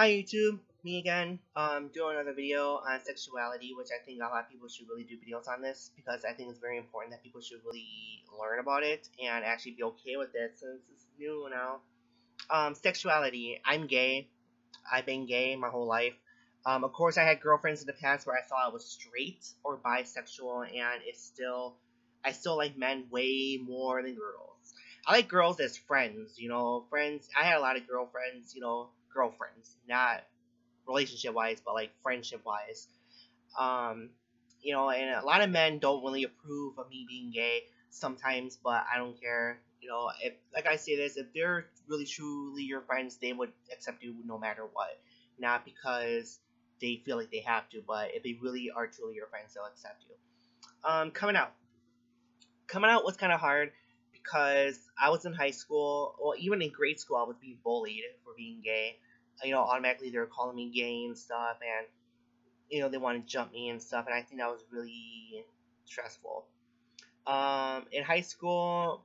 Hi YouTube, me again, um, doing another video on sexuality, which I think a lot of people should really do videos on this, because I think it's very important that people should really learn about it, and actually be okay with it, since it's new now. Um, sexuality, I'm gay, I've been gay my whole life. Um, of course I had girlfriends in the past where I thought I was straight, or bisexual, and it's still, I still like men way more than girls. I like girls as friends, you know, friends, I had a lot of girlfriends, you know, girlfriends, not relationship wise, but like friendship wise. Um, you know, and a lot of men don't really approve of me being gay sometimes, but I don't care. You know, if like I say this, if they're really truly your friends, they would accept you no matter what. Not because they feel like they have to, but if they really are truly your friends, they'll accept you. Um, coming out. Coming out was kind of hard because I was in high school, or even in grade school, I was being bullied for being gay. You know, automatically they were calling me gay and stuff, and you know they want to jump me and stuff, and I think that was really stressful. Um, in high school,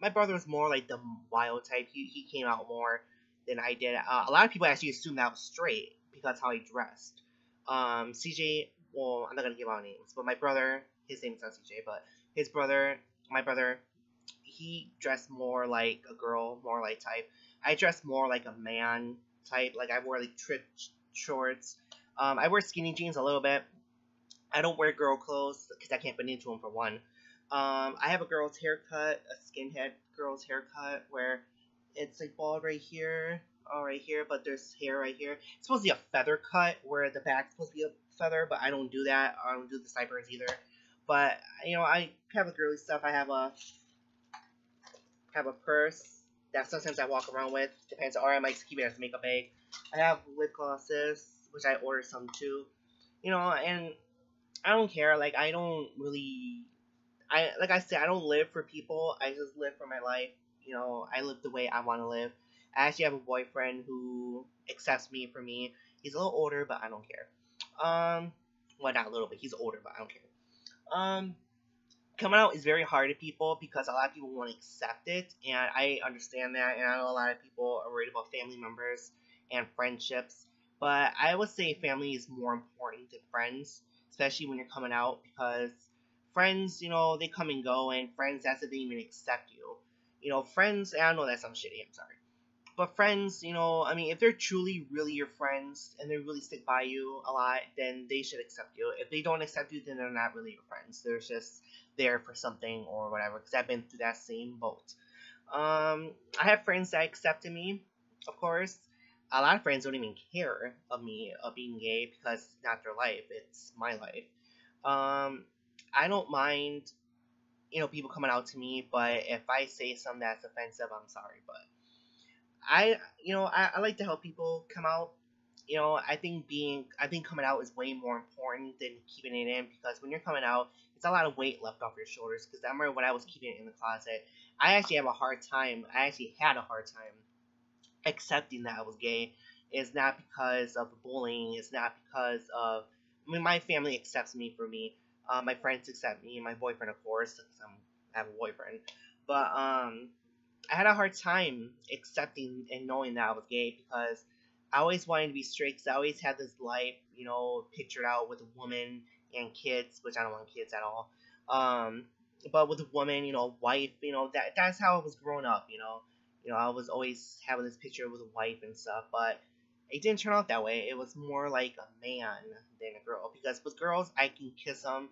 my brother was more like the wild type. He he came out more than I did. Uh, a lot of people actually assumed that I was straight because how I dressed. Um, CJ, well, I'm not gonna give out names, but my brother, his name is not CJ, but his brother, my brother, he dressed more like a girl, more like type. I dress more like a man type. Like I wear like trick shorts. Um, I wear skinny jeans a little bit. I don't wear girl clothes because I can't fit into them for one. Um, I have a girl's haircut, a skinhead girl's haircut where it's like bald right here, all right here, but there's hair right here. It's supposed to be a feather cut where the back's supposed to be a feather, but I don't do that. I don't do the sideburns either. But you know, I have a girly stuff. I have a have a purse that sometimes I walk around with. Depends, on, or I might keep it as a makeup bag. I have lip glosses, which I ordered some too. You know, and I don't care. Like I don't really, I like I said, I don't live for people. I just live for my life. You know, I live the way I want to live. I actually have a boyfriend who accepts me for me. He's a little older, but I don't care. Um, well, not a little bit. He's older, but I don't care. Um, coming out is very hard to people because a lot of people won't accept it, and I understand that, and I know a lot of people are worried about family members and friendships, but I would say family is more important than friends, especially when you're coming out, because friends, you know, they come and go, and friends, that's if they even accept you. You know, friends, I know that sounds shitty, I'm sorry. But friends, you know, I mean, if they're truly, really your friends and they really stick by you a lot, then they should accept you. If they don't accept you, then they're not really your friends. They're just there for something or whatever. Because I've been through that same boat. Um, I have friends that accepted me, of course. A lot of friends don't even care of me of being gay because it's not their life; it's my life. Um, I don't mind, you know, people coming out to me, but if I say something that's offensive, I'm sorry, but I, you know, I, I like to help people come out. You know, I think being, I think coming out is way more important than keeping it in because when you're coming out, it's a lot of weight left off your shoulders. Because I remember when I was keeping it in the closet, I actually have a hard time. I actually had a hard time accepting that I was gay. It's not because of bullying. It's not because of. I mean, my family accepts me for me. Uh, my friends accept me. My boyfriend, of course, because I have a boyfriend. But um, I had a hard time accepting and knowing that I was gay because I always wanted to be straight because I always had this life, you know, pictured out with a woman and kids, which I don't want kids at all. Um, but with a woman, you know, wife, you know, that that's how I was growing up, you know. You know, I was always having this picture with a wife and stuff, but it didn't turn out that way. It was more like a man than a girl because with girls, I can kiss them,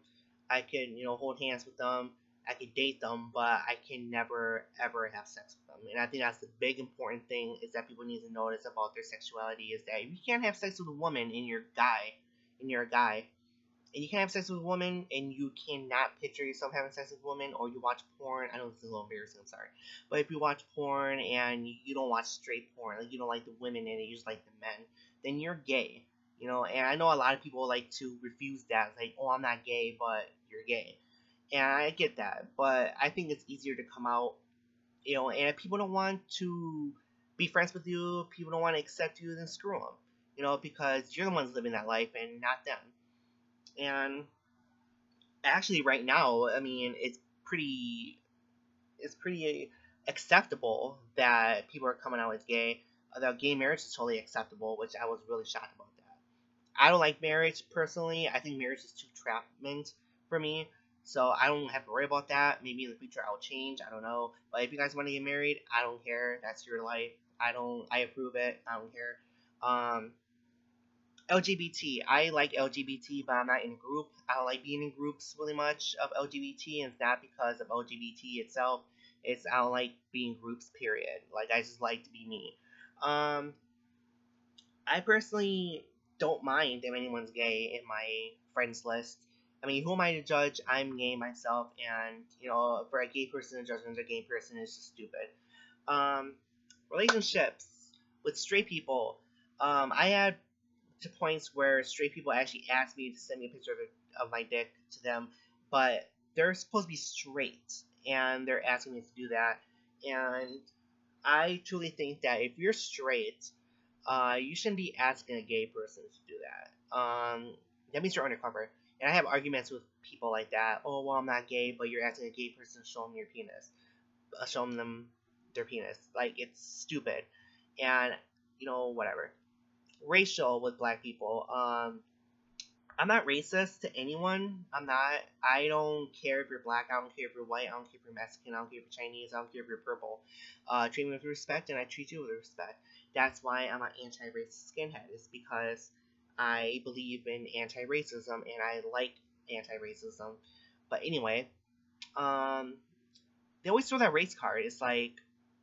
I can, you know, hold hands with them, I can date them, but I can never ever have sex with them. And I think that's the big important thing is that people need to notice about their sexuality is that you can't have sex with a woman and you're a guy, and you're a guy, and you can't have sex with a woman and you cannot picture yourself having sex with a woman or you watch porn. I know this is a little embarrassing, I'm sorry. But if you watch porn and you don't watch straight porn, like you don't like the women in it, you just like the men, then you're gay. You know, and I know a lot of people like to refuse that. Like, oh, I'm not gay, but you're gay and I get that, but I think it's easier to come out, you know. And if people don't want to be friends with you, people don't want to accept you, then screw them, you know, because you're the ones living that life and not them. And actually, right now, I mean, it's pretty, it's pretty acceptable that people are coming out as gay. That gay marriage is totally acceptable, which I was really shocked about that. I don't like marriage personally. I think marriage is too trapment for me. So I don't have to worry about that. Maybe in the future I'll change. I don't know. But if you guys want to get married, I don't care. That's your life. I don't. I approve it. I don't care. Um, LGBT. I like LGBT, but I'm not in a group. I don't like being in groups really much of LGBT, and it's not because of LGBT itself. It's I don't like being groups. Period. Like I just like to be me. Um, I personally don't mind if anyone's gay in my friends list. I mean, who am I to judge? I'm gay myself, and you know, for a gay person to judge another gay person is just stupid. Um, relationships with straight people. Um, I had to points where straight people actually asked me to send me a picture of, of my dick to them, but they're supposed to be straight, and they're asking me to do that, and I truly think that if you're straight, uh, you shouldn't be asking a gay person to do that. Um, that means you're undercover. And I have arguments with people like that. Oh, well, I'm not gay, but you're asking a gay person to show them your penis, uh, showing them their penis. Like it's stupid, and you know whatever. Racial with black people. Um, I'm not racist to anyone. I'm not. I don't care if you're black. I don't care if you're white. I don't care if you're Mexican. I don't care if you're Chinese. I don't care if you're purple. Uh, treat me with respect, and I treat you with respect. That's why I'm an anti-racist skinhead. Is because I believe in anti-racism and I like anti-racism. But anyway, um, they always throw that race card. It's like,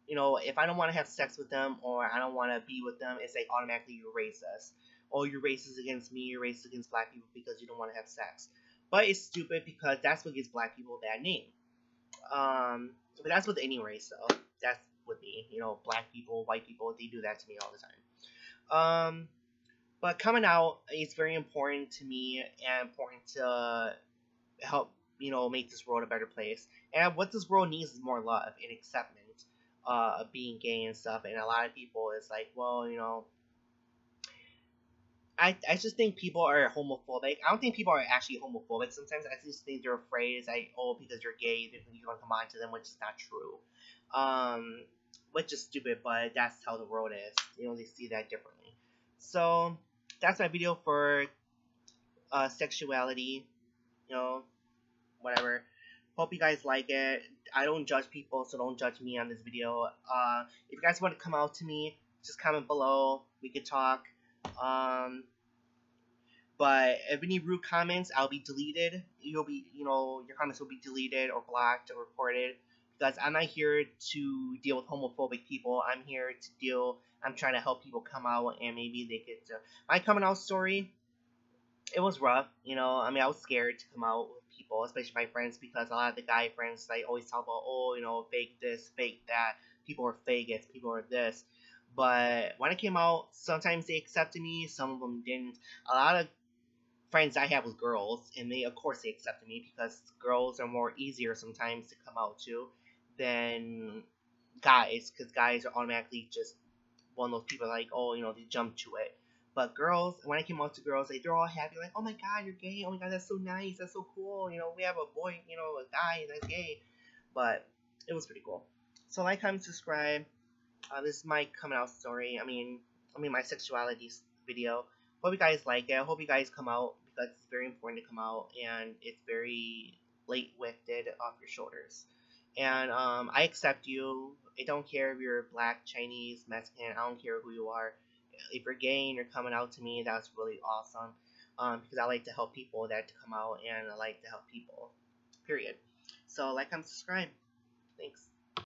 you know, if I don't want to have sex with them or I don't want to be with them, it's like automatically you're racist. Or you're racist against me, you're racist against black people because you don't want to have sex. But it's stupid because that's what gives black people a bad name. Um, but that's with any race, though. That's with me. You know, black people, white people, they do that to me all the time. Um, but coming out is very important to me and important to help, you know, make this world a better place. And what this world needs is more love and acceptance uh, of being gay and stuff. And a lot of people is like, well, you know, I, I just think people are homophobic. I don't think people are actually homophobic. Sometimes I just think they're afraid. It's like, oh, because you're gay, you're going to come on to them, which is not true. Um, which is stupid, but that's how the world is. You know, they see that differently. So, that's my video for uh, sexuality. You know, whatever. Hope you guys like it. I don't judge people, so don't judge me on this video. Uh, if you guys want to come out to me, just comment below. We could talk. Um, but if any rude comments, I'll be deleted. You'll be, you know, your comments will be deleted or blocked or reported because I'm not here to deal with homophobic people. I'm here to deal. I'm trying to help people come out and maybe they get to uh, my coming out story. It was rough, you know. I mean, I was scared to come out with people, especially my friends, because a lot of the guy friends they always talk about, oh, you know, fake this, fake that. People are faggots. People are this. But when I came out, sometimes they accepted me, some of them didn't. A lot of friends I have with girls, and they, of course, they accepted me because girls are more easier sometimes to come out to than guys, because guys are automatically just one of those people like, oh, you know, they jump to it. But girls, when I came out to girls, they, they're all happy, like, oh my god, you're gay. Oh my god, that's so nice. That's so cool. You know, we have a boy, you know, a guy that's gay. But it was pretty cool. So like, comment, subscribe. Uh, this is my coming out story. I mean, I mean my sexuality video. Hope you guys like it. I hope you guys come out because it's very important to come out and it's very late lifted off your shoulders. And um, I accept you. I don't care if you're black, Chinese, Mexican. I don't care who you are. If you're gay and you're coming out to me, that's really awesome. Um, because I like to help people that to come out and I like to help people. Period. So like, comment, subscribe. Thanks.